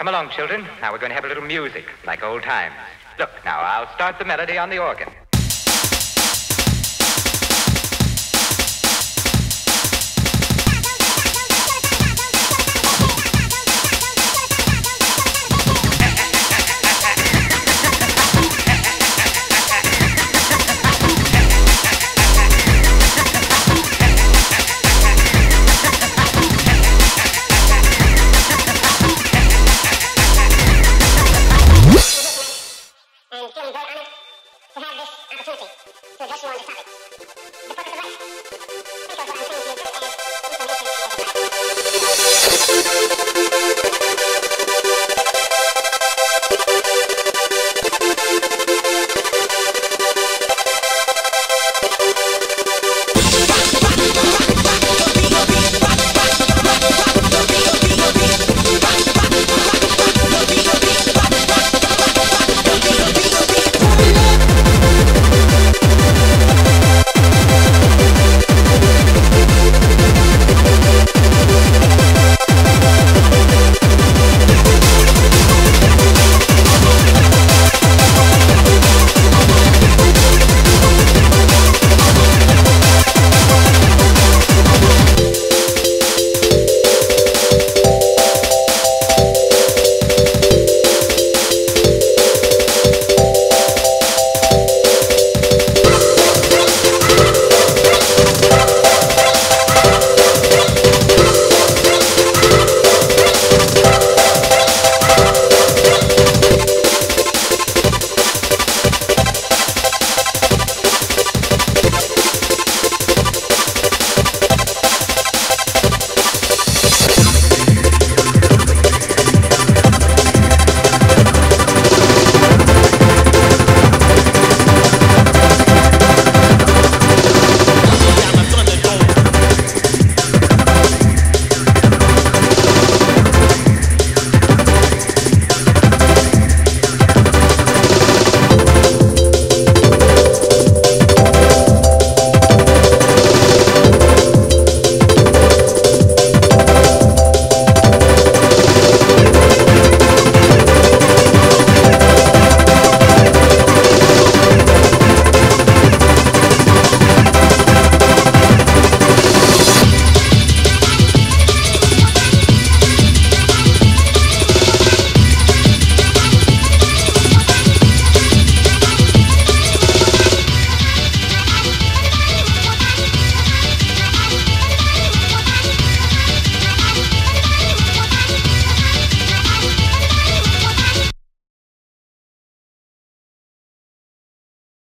Come along, children. Now we're going to have a little music, like old times. Look, now I'll start the melody on the organ. guess you understand it.